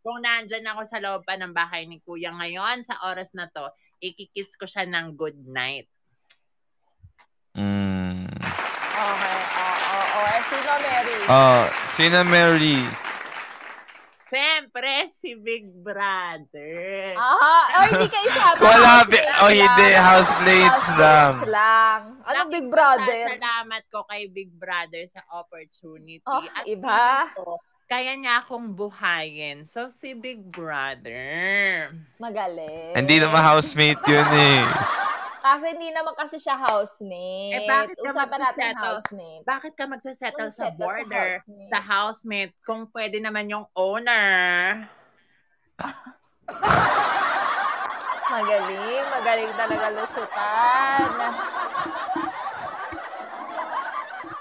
kung nandyan ako sa loob pa ng bahay ni Kuya ngayon, sa oras na to, ikikiss ko siya ng good night. Mm. Okay, oo, oh, oh, Eh, sino, Mary? Oh, sino Mary? Siyempre, si Big Brother. Aha, oh, hindi kayo sama. Wala, bi- housemates oh, hindi, lang. housemates lang. lang. Anong Big Brother? Salamat ko kay Big Brother sa opportunity. Oh, At iba. ko, Kaya niya akong buhayin. So, si Big Brother. Magaling. Hindi naman housemate yun eh. Kasi hindi naman kasi siya housemate. Eh, bakit ka Usapan natin housemate. Bakit ka magsasettle sa Magsasettle sa border housemate. sa housemate kung pwede naman yung owner? Magaling. Magaling talaga lusutan.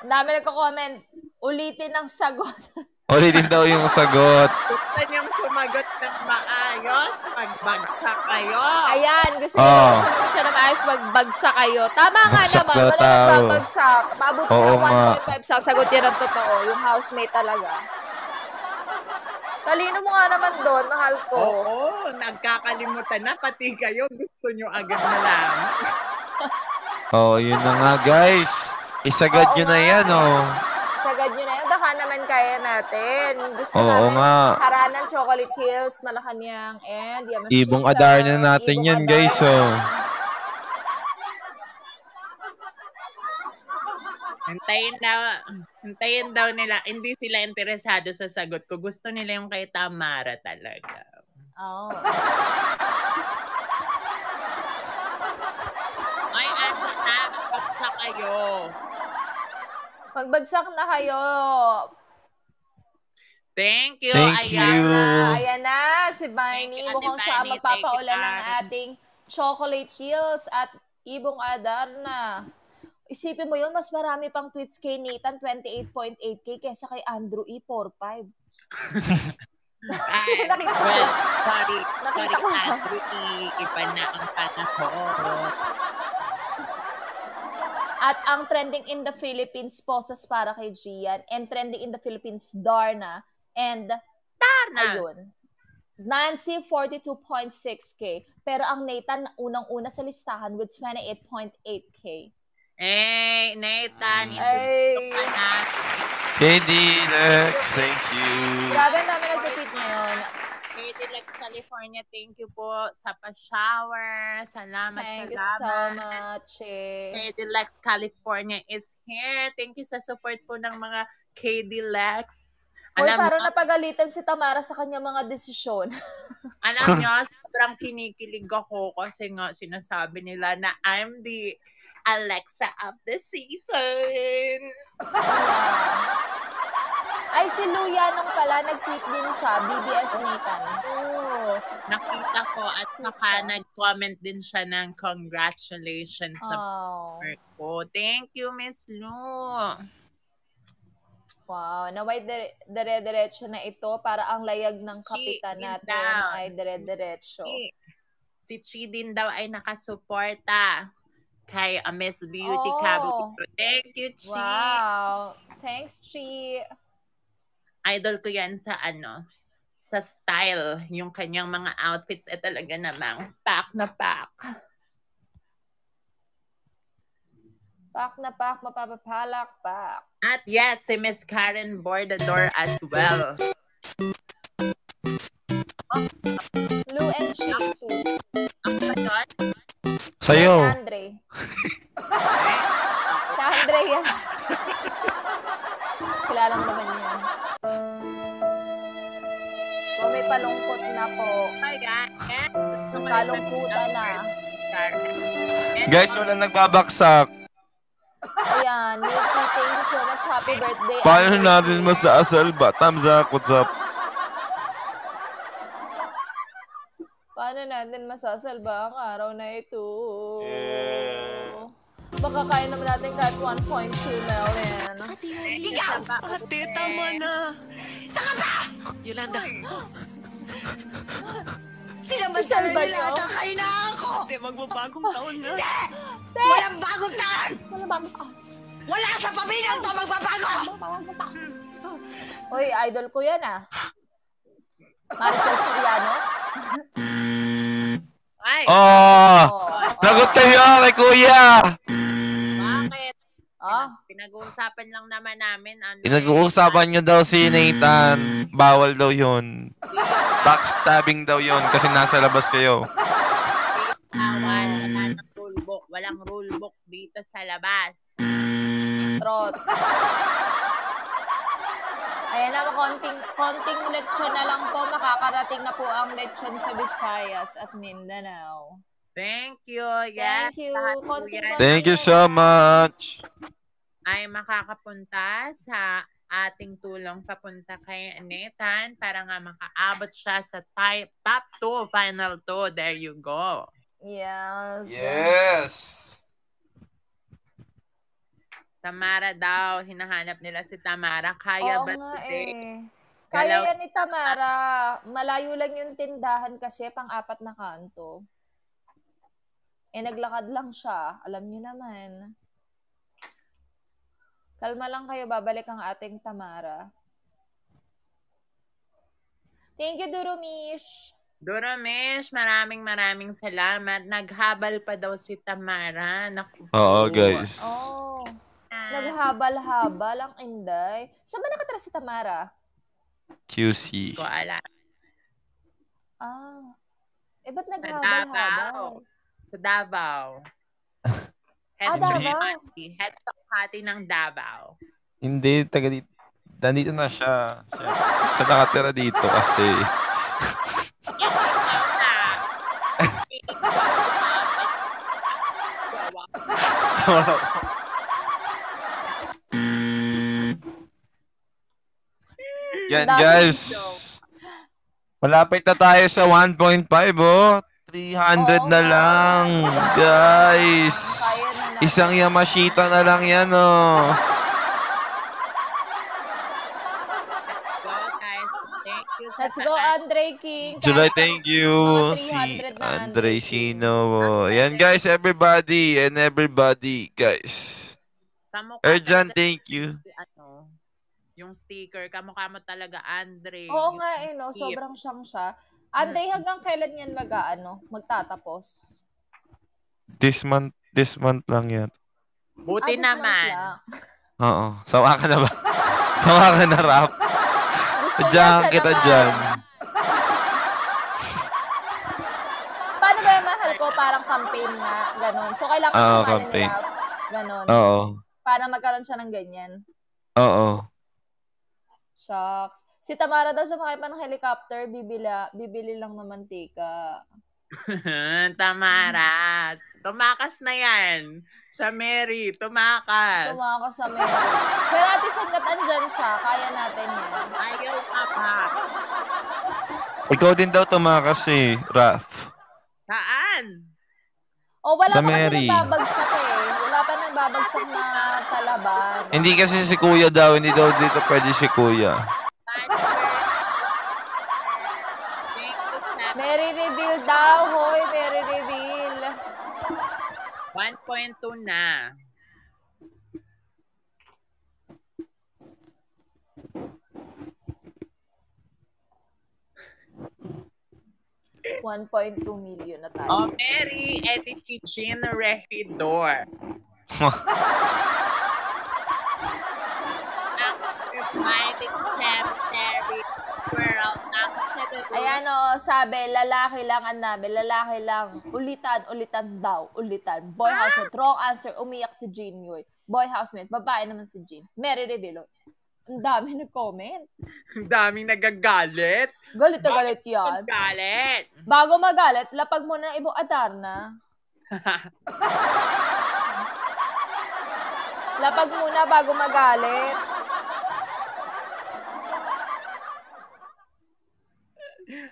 Ang dami nagko-comment. Ulitin ang sagot. Ulitin daw yung sagot. Gusto niyong sumagot ng maayos? Magbagsak kayo. Ayan, gusto niyo Oh. oh. sumagot siya na maayos, magbagsak kayo. Tama nga Bagsak naman, daw wala tao. nagbabagsak. Mabuti Oo na nga. 1.5, sasagot yan ang totoo. Yung housemate talaga. Talino mo nga naman doon, mahal ko. Oo, nagkakalimutan na. Pati kayo, gusto niyo agad na lang. Oh, yun na nga guys. Isagad Oo nyo na yan oh. Sagad nyo na yun. Baka naman kaya natin. Gusto Oo namin nga. Haranan, Chocolate Hills, Malacanang, and Yamashita. Ibong adar na natin Ibong yan, Adar guys, na. oh. Hintayin daw, hintayin daw nila. Hindi sila interesado sa sagot ko. Gusto nila yung kay Tamara talaga. Oo. Ay, asa na. Magbagsak kayo. Magbagsak na kayo. Thank you. Thank Ayan you. na. Ayan na, si Barney. You, Mukhang siya Barney. magpapaulan you, ng ating Chocolate Hills at Ibong Adarna. Isipin mo yun, mas marami pang tweets kay Nathan, 28.8k, kesa kay Andrew E, 4.5. Ay, Nakita ko. well, sorry. Nakita ko. sorry, Andrew. I- Iba na ang panahon. At ang trending in the Philippines, poses para kay Gian. And trending in the Philippines, Darna. And, Darna. ayun. Nancy, 42.6k. Pero ang Nathan, unang-una sa listahan with 28.8k. Eh, Nathan. Ay. Ito ka na. KD, Lex, thank you. Grabe, ang dami nag-tweet ngayon. Dilex California, thank you po sa pa-shower. Salamat, Thank you salamat. so much. Eh. KD Lex California is here. Thank you sa support po ng mga KD Lex. Alam parang nyo, napagalitan si Tamara sa kanya mga desisyon. alam nyo, sobrang kinikilig ako kasi nga sinasabi nila na I'm the Alexa of the season. Ay, si Luya nung pala, nag-tweet din siya, BBS Nathan. Oo. Nakita ko at saka siya. nag-comment din siya ng congratulations sa Oh, work ko. Thank you, Miss Lu. wow. Naway dire-diretso na ito para ang layag ng kapitan Chi, natin down. ay dire-diretso. Si Chi din daw ay nakasuporta kay uh, Miss Beauty Oh. Cabinet. Thank you, Chi. Wow. Thanks, Chi. Idol ko yan sa ano, sa style. Yung kanyang mga outfits ay talaga namang pack na pack. Pak na pak, mapapapalak, pak. At yes, si Miss Karen Bordador as well. Lu and Chi too. Ako ba yun? Si Sa'yo. Andre. Si Andre yan. Palungkot na po. Oh. Kalungkutan na. Guys, wala nagbabaksak. Ayan, Milky, thank you so much. Happy birthday. Paano natin masasal ba? Thumbs up, what's up? Paano natin masasalba ang araw na ito? Baka kaya naman natin kahit 1.2 million. Ikaw! Ate, tama na. Saka ba? Yolanda. Niyo lahat niyo? ang kahinaan ko! Hindi, magbabagong taon na. Hindi! Walang bagong taon! Wala bang... Wala sa pamilyang to magbabago! Uy, idol ko yan ah. Maricel Soriano? Ay, Oh! Oo. Lagot kayo kay kuya! bakit? Ah, Pinag-uusapan lang naman namin. Ano, Pinag-uusapan nyo daw si Nathan. Bawal daw yun. Backstabbing daw yun kasi nasa labas kayo. Bawal. Wala ng rulebook. Walang rulebook dito sa labas. trots. Ayan na, konting, konting leksyon na lang po. Makakarating na po ang leksyon sa Visayas at Mindanao. Thank you. Yes, Thank you. Konting Thank you so much. Ay makakapunta sa ating tulong papunta kay Nathan para nga makaabot siya sa type, top 2, final 2. There you go. Yes. Yes! Tamara daw, hinahanap nila si Tamara. Kaya Oo ba nga today? eh. Kaya Galaw- yan ni Tamara. Malayo lang yung tindahan kasi pang-apat na kanto. Eh, naglakad lang siya. Alam niyo naman. Kalma lang kayo, babalik ang ating Tamara. Thank you, Durumish. Duramesh, maraming maraming salamat. Naghabal pa daw si Tamara. Naku. Oo, guys. Oh, Ah, naghabal-habal ang Inday. Saan ba nakatira si Tamara? QC. ko alam. Ah. Eh, ba't Davao. naghabal-habal? Sa Davao. Ah, Headstock Davao. Hati. Headstock Hati ng Davao. Hindi, taga dito. Nandito na siya. siya. Siya nakatira dito kasi. Yan guys. Malapit na tayo sa 1.5 oh. 300 na Oo. lang. Guys. Isang Yamashita na lang yan oh. Go, guys. Thank you sa Let's go, Andre King. July, thank you. Si 300 na Andre Sino. Yan guys, everybody and everybody, guys. Erjan, thank you. ano, yung sticker, kamukha mo talaga, Andre. Oo nga eh, no? Sobrang siyang siya. Andre, hanggang kailan yan mag, ano, magtatapos? This month, this month lang yan. Buti Ah, naman. Oo. Sawa ka na ba? Sawa ka na, rap. Diyan kita dyan. Paano ba yung mahal ko? Parang campaign nga, ganon. So, kailangan Oo, sumali ni campaign. Ralph. Ganon. Oo. Para magkaroon siya ng ganyan. Oo. Shucks. Si Tamara daw sumakay pa ng helicopter, bibila, bibili lang ng mantika. Tamara. Tumakas na yan. Sa Mary, tumakas. Tumakas sa meron. Pero ate Sagat, andyan siya. Kaya natin yan. Ayaw ka pa. Ikaw din daw tumakas eh, Raf. Saan? O, wala Sa pa kasi Mary. nagbabagsak eh. Wala pa nagbabagsak na talaban. Hindi kasi si Kuya daw, hindi daw dito pwede si Kuya. Thank you, Sam. Mary reveal daw, hoy. Mary reveal. 1.2 na. $1.2 million na tayo. Oh, Mary, Edith Jean Regidor. Ayan o, sabi, lalaki lang ang nabi, lalaki lang. Ulitan, ulitan daw, ulitan. Boy housemate, wrong answer, umiyak si Jean Yoy. Boy housemate, babae naman si Jean. Mary Revilo. Ang dami nag-comment. Ang daming nagagalit. Galit na galit yan. Galit. Bago magalit, lapag mo na ng ibong Adarna. Lapag muna bago magalit.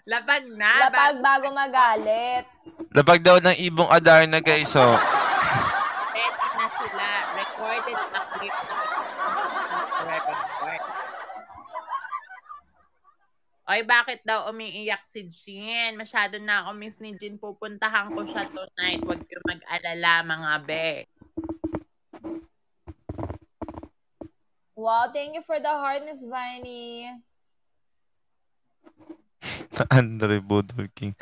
Lapag na. Lapag bago magalit. Lapag daw ng ibong Adarna guys, oh. Ready na sila. Recorded na clip na. Oy, bakit daw umiiyak si Jean? Masyado na ako miss ni Jean. Pupuntahan ko siya tonight. Huwag kayo mag-alala, mga be. Wow, thank you for the heart, Miss Viney. Andre Budol King.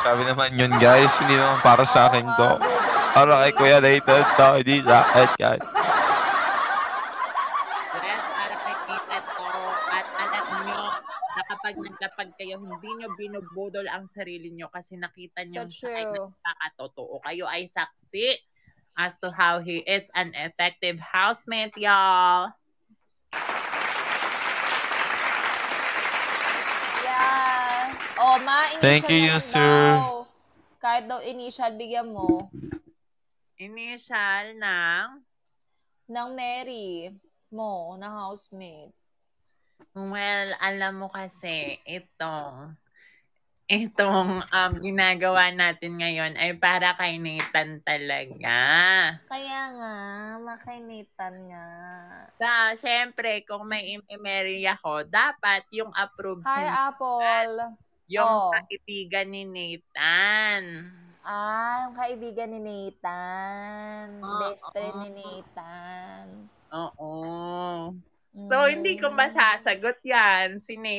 Sabi naman yun guys, hindi naman para sa akin to. Para kay Kuya Nathan to, hindi sa akin yan. Yes, para kay Nathan to. At alam nyo, na kapag naglapag kayo, hindi nyo binubudol ang sarili nyo kasi nakita nyo So sa ay true. nagpakatotoo. Kayo ay saksi as to how he is an effective housemate, y'all. Yes. O, ma, initial Thank you, lang sir. daw. Kahit daw initial, bigyan mo Initial ng ng Mary mo, na housemate. Well, alam mo kasi, itong, itong um, ginagawa natin ngayon ay para kay Nathan talaga. Kaya nga, makainitan nga. So, syempre, kung may i-marry ako, dapat yung approve si Hi, Apple. yung Oh. kaibigan ni Nathan. Ah, yung kaibigan ni Nathan. Oo. Best friend ni Nathan. Oo. So, hindi ko Mm. masasagot yan. Si